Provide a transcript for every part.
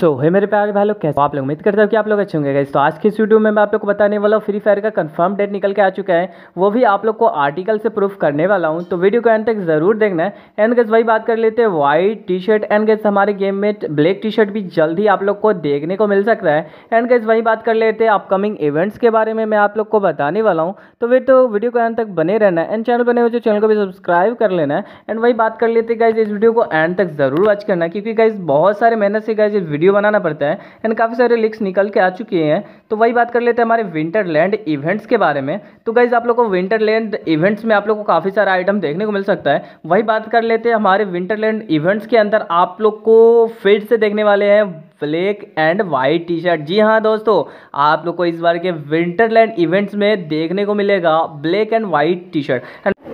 सो so, है मेरे प्यारे भाई लोग कैसे आप लोग? उम्मीद करते हो कि आप लोग अच्छे होंगे गाइस तो आज की इस वीडियो में मैं आप लोग को बताने वाला हूँ फ्री फायर का कंफर्म डेट निकल के आ चुका है। वो भी आप लोग को आर्टिकल से प्रूफ करने वाला हूँ। तो वीडियो को एंड तक ज़रूर देखना है। एंड गैस वही बात कर लेते हैं white T shirt and guys हमारे गेम में ब्लैक टी शर्ट भी जल्द ही आप लोग को देखने को मिल सकता है। एंड गैस वही बात कर लेते हैं अपकमिंग इवेंट्स के बारे में मैं आप लोग को बताने वाला हूँ। तो फिर तो वीडियो को एंड तक बने रहना एंड चैनल बने हुए चैनल को भी सब्सक्राइब कर लेना है। एंड वही बात कर लेते गाइज़ इस वीडियो को एंड तक ज़रूर वॉच करना क्योंकि गाइज़ बहुत सारे मेहनत से गाइज़ वीडियो बनाना पड़ता है एंड काफ़ी सारे लिंक्स निकल के आ चुके हैं। तो वही बात कर लेते हैं हमारे विंटरलैंड इवेंट्स के बारे में। तो गाइज़ आप लोग को विंटरलैंड इवेंट्स में आप लोग को काफ़ी सारा आइटम देखने को मिल सकता है। वही बात कर लेते हैं हमारे विंटरलैंड इवेंट्स के अंदर आप लोग को फिर से देखने वाले हैं black and white T shirt जी हाँ दोस्तों, आप लोग को इस बार के विंटरलैंड इवेंट्स में देखने को मिलेगा black and white T shirt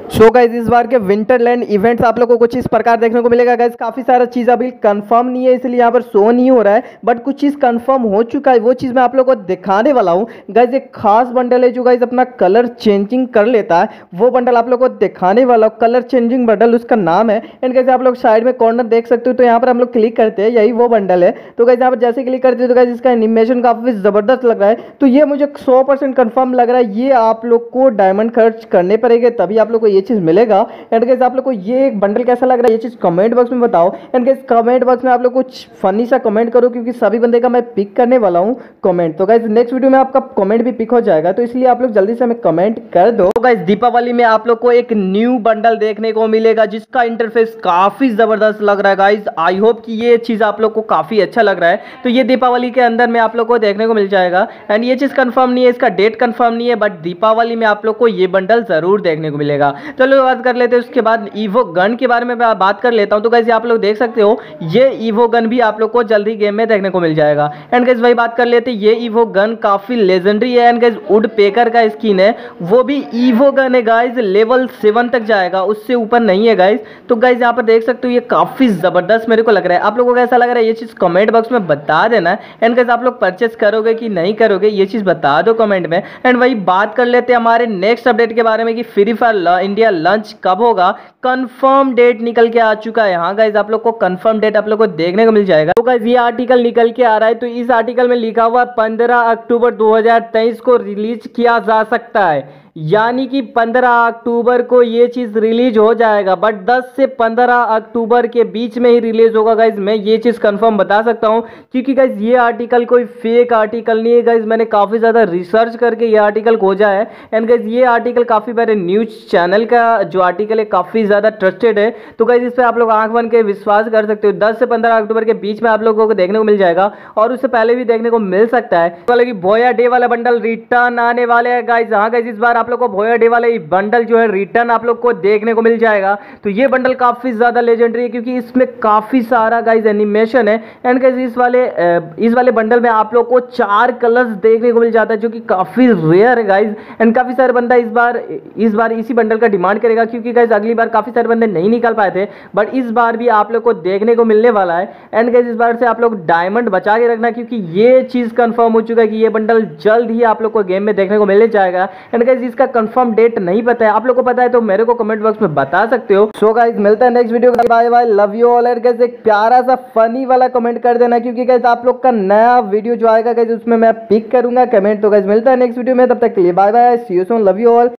so guys इस बार के विंटरलैंड इवेंट्स आप लोगों को कुछ इस प्रकार देखने को मिलेगा गाइज़ काफ़ी सारा चीज़ अभी कंफर्म नहीं है, इसलिए यहाँ पर शो नहीं हो रहा है। बट कुछ चीज़ कंफर्म हो चुका है, वो चीज़ मैं आप लोगों को दिखाने वाला हूँ। गाइज़ एक खास बंडल है जो गाइज़ अपना कलर चेंजिंग कर लेता है। वो बंडल आप लोग को दिखाने वाला हूँ। कलर चेंजिंग बंडल उसका नाम है। एंड कैसे आप लोग साइड में कॉर्नर देख सकते हो तो यहाँ पर हम लोग क्लिक करते हैं, यही वो बंडल है। तो गाइज़ यहाँ पर जैसे क्लिक करते हैं तो गाइज़ इसका एनिमेशन काफ़ी ज़बरदस्त लग रहा है। तो ये मुझे सौ कंफर्म लग रहा है, ये आप लोग को डायमंड खर्च करने पड़ेगा, तभी आप लोग को ये चीज़ मिलेगा। एंड गैस आप लोग को ये एक बंडल कैसा लग रहा है, ये चीज़ कमेंट बॉक्स में बताओ। एंड गैस कमेंट बॉक्स में आप लोग कुछ फनी सा कमेंट करो, क्योंकि सभी बंदे का मैं पिक करने वाला हूँ कमेंट तो गैस नेक्स्ट वीडियो में आपका कमेंट भी पिक हो जाएगा तो इसलिए आप लोग जल्दी से हमें कमेंट कर दो। तो गैस दीपावली में आप लोग को एक न्यू बंडल देखने को मिलेगा, जिसका इंटरफेस काफ़ी ज़बरदस्त लग रहा है गाइज़ आई होप कि ये चीज़ आप लोग को काफ़ी अच्छा लग रहा है। तो ये दीपावली के अंदर में आप लोग को देखने को मिल जाएगा। एंड ये चीज़ कंफर्म नहीं है, इसका डेट कंफर्म नहीं है बट दीपावली में आप लोग को ये बंडल ज़रूर देखने को मिलेगा। चलो बात कर लेते हैं, उसके बाद ईवो गन के बारे में बात कर लेता हूँ। तो कैसे आप लोग देख सकते हो, ये ईवो गन भी आप लोग को जल्दी गेम में देखने को मिल जाएगा। एंड गैस वही बात कर लेते ये ईवो गन काफ़ी लेजेंडरी है। एंड गैस वुड पेकर का स्किन है, वो भी ईवो गन है गाइज़ लेवल सेवन तक जाएगा, उससे ऊपर नहीं है गाइज़ तो गाइज़ यहाँ पर देख सकते हो, ये काफ़ी ज़बरदस्त मेरे को लग रहा है। आप लोगों को कैसा लग रहा है, ये चीज़ कमेंट बॉक्स में बता देना। एंड गैस आप लोग परचेस करोगे कि नहीं करोगे, ये चीज़ बता दो कमेंट में। एंड वही बात कर लेते हैं हमारे नेक्स्ट अपडेट के बारे में कि फ्री फायर इंडिया लंच कब होगा। कन्फर्म डेट निकल के आ चुका है। हाँ गाइज़ आप लोग को कंफर्म डेट आप लोग को देखने को मिल जाएगा। तो गाइज़ ये आर्टिकल निकल के आ रहा है। तो इस आर्टिकल में लिखा हुआ पंद्रह अक्टूबर 2023 को रिलीज़ किया जा सकता है। यानी कि 15 अक्टूबर को ये चीज़ रिलीज़ हो जाएगा बट 10 से 15 अक्टूबर के बीच में ही रिलीज़ होगा। गाइज़ मैं ये चीज़ कंफर्म बता सकता हूँ, क्योंकि गाइज़ ये आर्टिकल कोई फेक आर्टिकल नहीं है। गाइज़ मैंने काफ़ी ज़्यादा रिसर्च करके ये आर्टिकल खोजा है। एंड गाइज़ ये आर्टिकल काफ़ी बड़े न्यूज़ चैनल का जो आर्टिकल है, काफ़ी ज़्यादा ट्रस्टेड है। तो गाइज़ इस पर आप लोग आँख बन के विश्वास कर सकते हो। दस से पंद्रह अक्टूबर के बीच में आप लोगों को देखने को मिल जाएगा और उससे पहले भी देखने को मिल सकता है। बोया डे वाला बंडल रिटर्न आने वाले हैं। गाइज़ हाँ गाइज़ इस बार आप लोग को भोया डे वाला बंडल जो है रिटर्न आप लोग को देखने को मिल जाएगा। तो ये बंडल काफ़ी ज़्यादा लेजेंडरी है क्योंकि इसमें काफ़ी सारा गाइज़ एनिमेशन है। एंड गाइज़ इस वाले इस वाले बंडल में आप लोग को चार कलर्स देखने को मिल जाता है जो कि काफ़ी रेयर है गाइज़ एंड काफ़ी सारे बंदा इस बार इस बार इसी बंडल का डिमांड करेगा क्योंकि गाइज़ अगली बार काफ़ी सारे बंदे नहीं निकाल पाए थे। बट इस बार भी आप लोग को देखने को मिलने वाला है। एंड गाइज़ इस बार से आप लोग डायमंड बचा के रखना क्योंकि ये चीज़ कंफर्म हो चुका है कि ये बंडल जल्द ही आप लोग को गेम में देखने को मिलने जाएगा। एंड गाइज़ इसका कंफर्म डेट नहीं पता है। आप लोग को पता है तो मेरे को कमेंट बॉक्स में बता सकते हो। सो गाइज़ मिलता है next video bye bye love you all and guys एक प्यारा सा फनी वाला कमेंट कर देना, क्योंकि गाइज़ आप लोग का नया वीडियो जो आएगा गाइज़ उसमें मैं पिक करूँगा कमेंट तो गाइज़ मिलता है नेक्स्ट वीडियो में। तब तक के लिए bye bye see you soon love you all